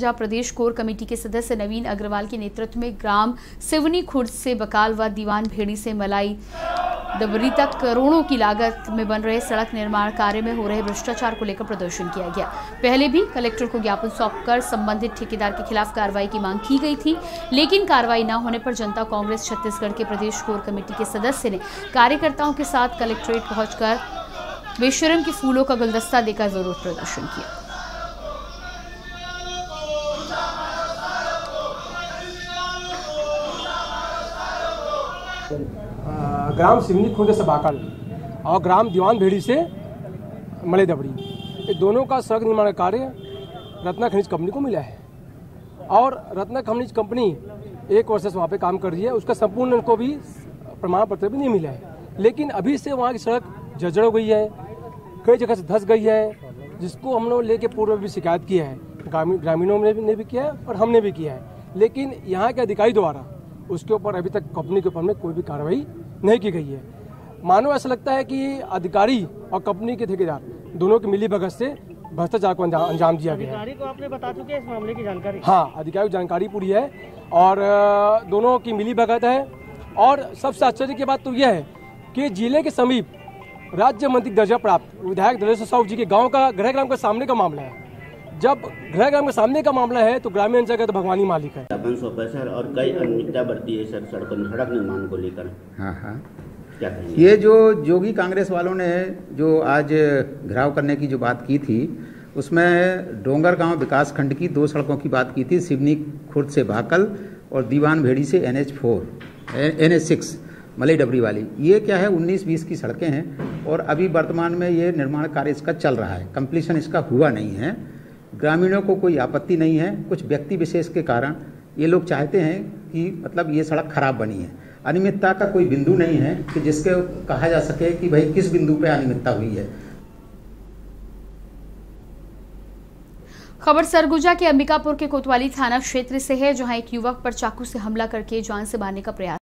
जहाँ प्रदेश core committee के सदस्य नवीन अग्रवाल के नेतृत्व में ग्राम सिवनी खुर्द से बकाल व दीवान भेड़ी से मलाई दबरी तक करोड़ों की लागत में बन रहे सड़क निर्माण कार्य में हो रहे भ्रष्टाचार को लेकर प्रदर्शन किया गया। पहले भी कलेक्टर को ज्ञापन सौंपकर संबंधित ठेकेदार के खिलाफ कार्रवाई की मांग की गई थी, लेकिन कार्रवाई न होने पर जनता कांग्रेस, छत्तीसगढ़ के प्रदेश कोर कमेटी के सदस्य ने कार्यकर्ताओं के साथ कलेक्ट्रेट पहुंचकर बेशरम के फूलों का गुलदस्ता देकर विरोध प्रदर्शन किया। ग्राम सिवनी खुर्द से बाकल और ग्राम दीवान भेड़ी से मले दबड़ी ये दोनों का सड़क निर्माण कार्य रत्ना खनिज कंपनी को मिला है। और रत्ना खनिज कंपनी एक वर्ष से वहाँ पे काम कर रही है, उसका संपूर्ण उनको भी प्रमाण पत्र भी नहीं मिला है। लेकिन अभी से वहाँ की सड़क जर्जर हो गई है, कई जगह से धस गई है, जिसको हम लोग लेके पूर्व भी शिकायत किया है। ग्रामीणों ने भी किया है और हमने भी किया है। लेकिन यहाँ के अधिकारी द्वारा उसके ऊपर अभी तक कंपनी के ऊपर में कोई भी कार्रवाई नहीं की गई है। मानो ऐसा लगता है कि अधिकारी और कंपनी के ठेकेदार दोनों की मिली भगत से भ्रष्टाचार को अंजाम दिया गया अधिकारी को आपने बता चुके हैं इस मामले की जानकारी? हाँ अधिकारी को जानकारी पूरी है और दोनों की मिली भगत है और सबसे आश्चर्य की बात तो यह है कि ज़िले के समीप राज्य मंत्री दर्जा प्राप्त विधायक दलेश्वर साहू जी के गाँव का गृह ग्राम के सामने का मामला है। जब गृह ग्राम के सामने का मामला है तो ग्रामीण का तो भगवानी मालिक है। और कई अनियमितता बरती है सर सड़क सड़क निर्माण को लेकर। हाँ हाँ। ये जो जोगी कांग्रेस वालों ने जो आज घिराव करने की जो बात की थी उसमें डोंगर गाँव विकास खंड की दो सड़कों की बात की थी सिवनी खुर्द से भाकल और दीवान भेड़ी से N H four N H six मलई डबरी वाली। ये क्या है 19-20 की सड़कें हैं और अभी वर्तमान में ये निर्माण कार्य इसका चल रहा है। कंप्लीशन इसका हुआ नहीं है। ग्रामीणों को कोई आपत्ति नहीं है, कुछ व्यक्ति विशेष के कारण ये लोग चाहते हैं कि मतलब ये सड़क खराब बनी है। अनियमितता का कोई बिंदु नहीं है कि जिसके कहा जा सके कि भाई किस बिंदु पे अनियमितता हुई है। खबर सरगुजा के अंबिकापुर के कोतवाली थाना क्षेत्र से है, जहाँ एक युवक पर चाकू से हमला करके जान से मारने का प्रयास